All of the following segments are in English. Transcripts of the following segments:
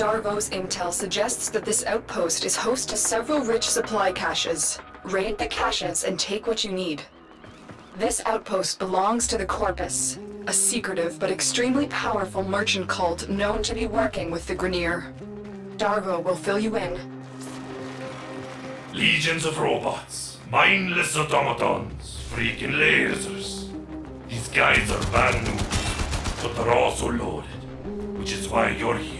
Darvo's intel suggests that this outpost is host to several rich supply caches. Raid the caches and take what you need. This outpost belongs to the Corpus, a secretive but extremely powerful merchant cult known to be working with the Grineer. Darvo will fill you in. Legions of robots, mindless automatons, freaking lasers. These guys are bad news, but they're also loaded, which is why you're here.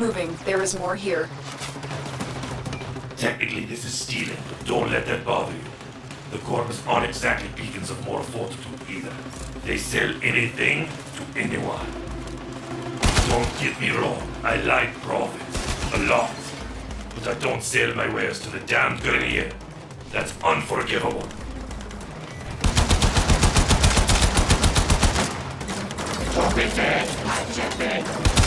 moving. There is more here. Technically, this is stealing, but don't let that bother you. The Corpus aren't exactly beacons of moral fortitude either. They sell anything to anyone. Don't get me wrong, I like profits. A lot. But I don't sell my wares to the damned Grineer. That's unforgivable. Don't be dead, I'm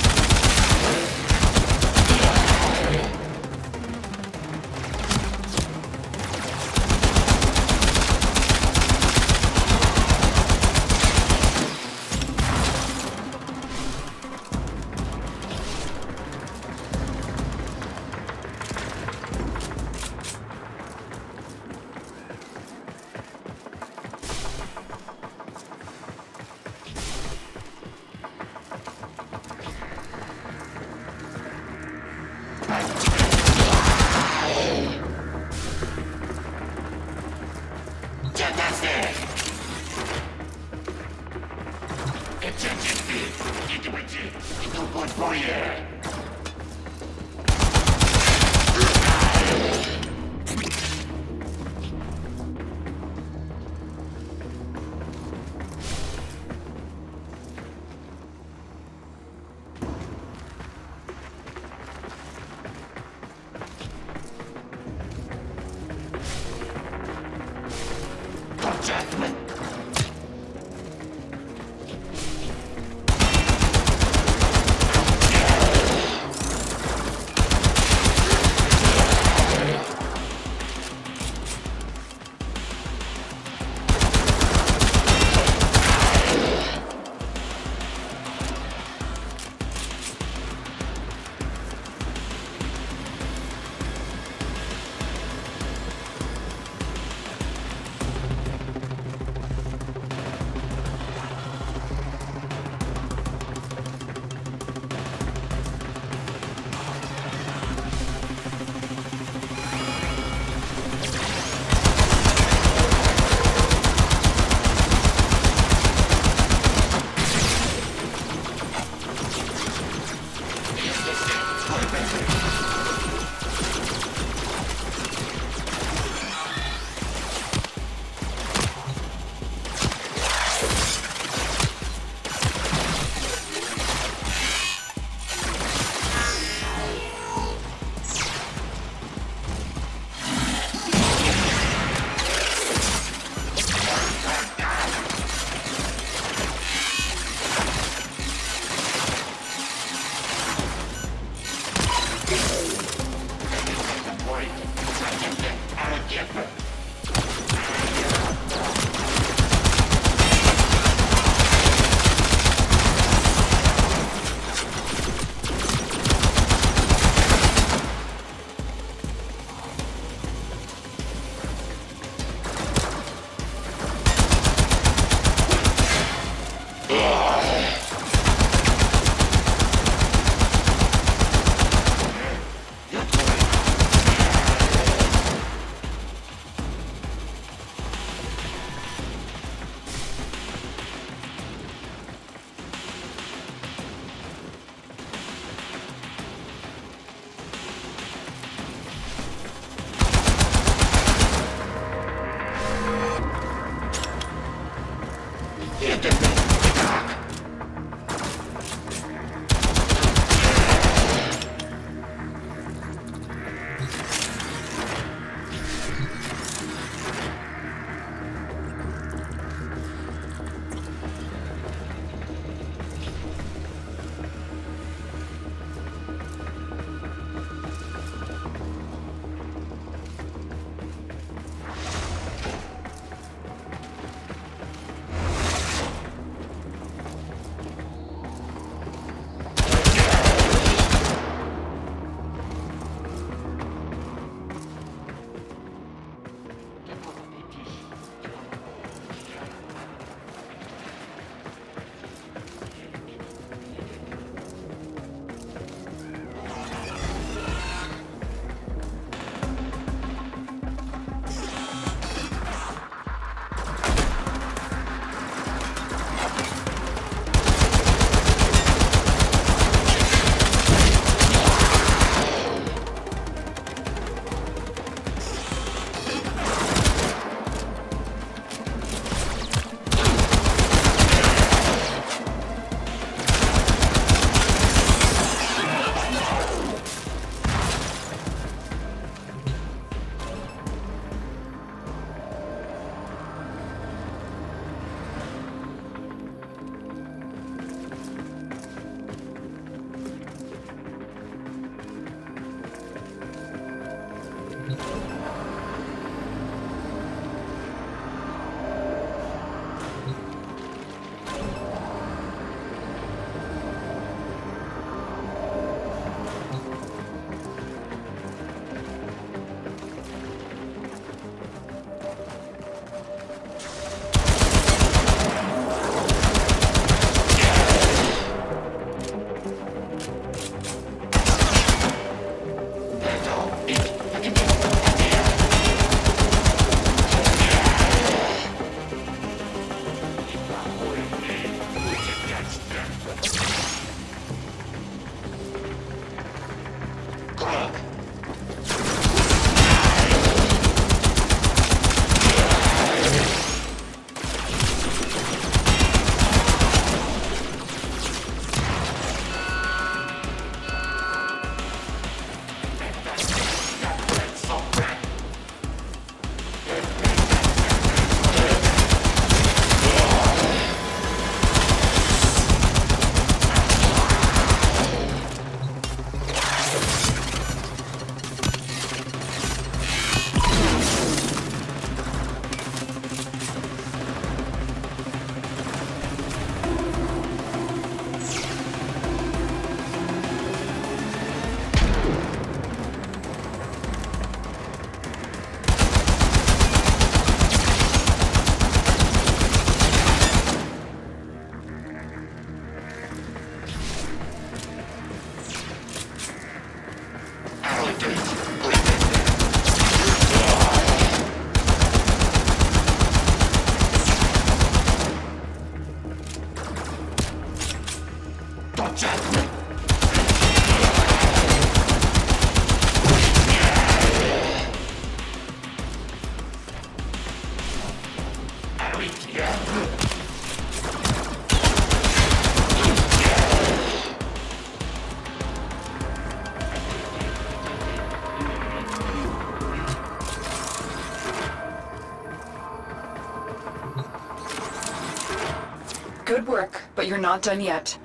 Good work, but you're not done yet.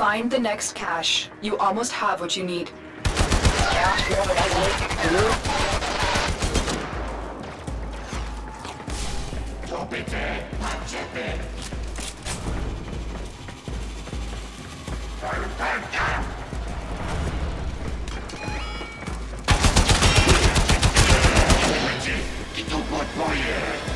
Find the next cache. You almost have what you need. Don't be dead. Fire, fire. Get the wood boy here.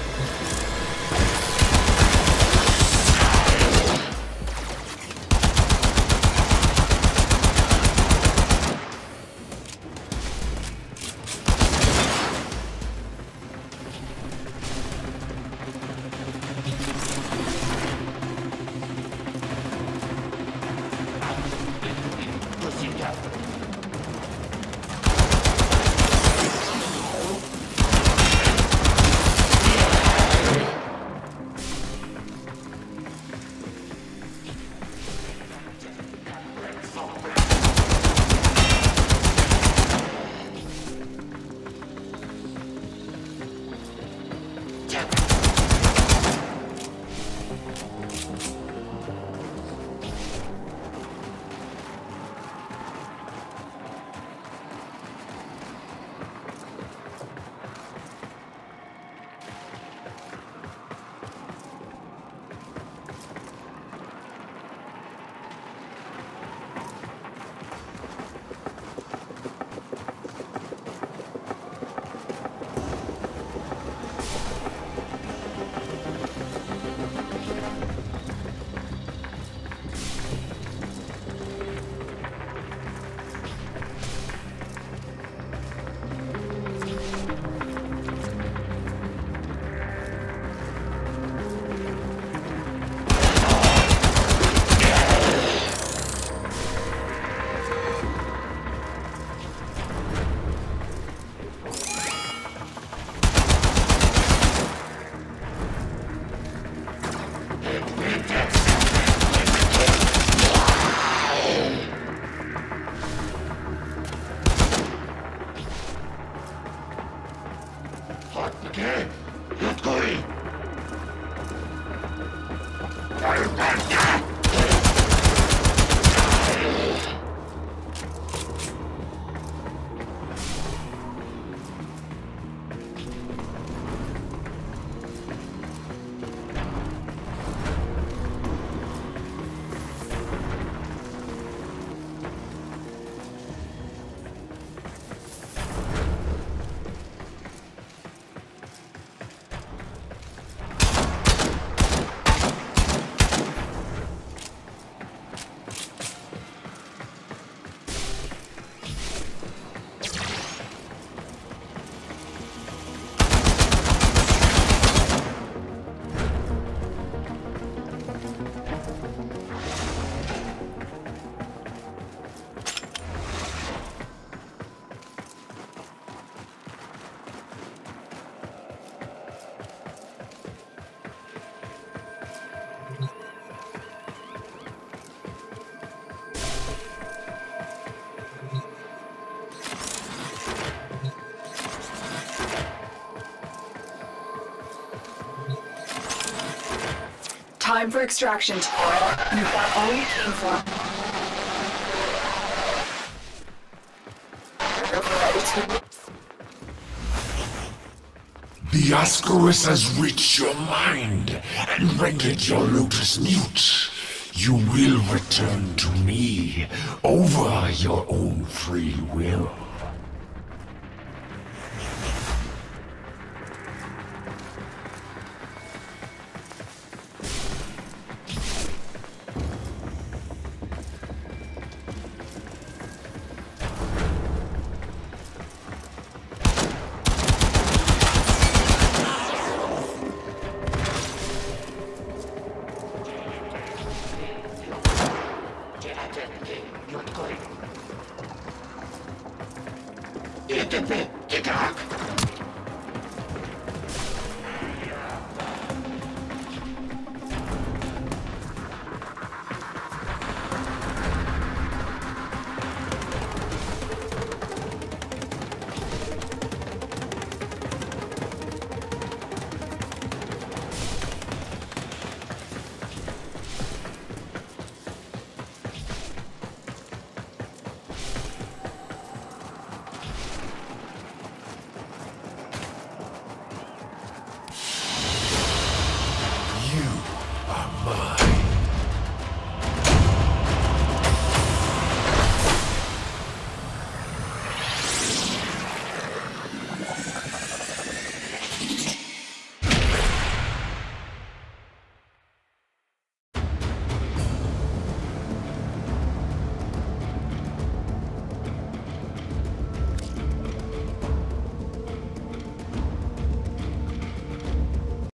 Time for extraction, Tara. You've got all you came for. The Ascaris has reached your mind and rendered your lotus mute. You will return to me over your own free will. Get the bit, get up!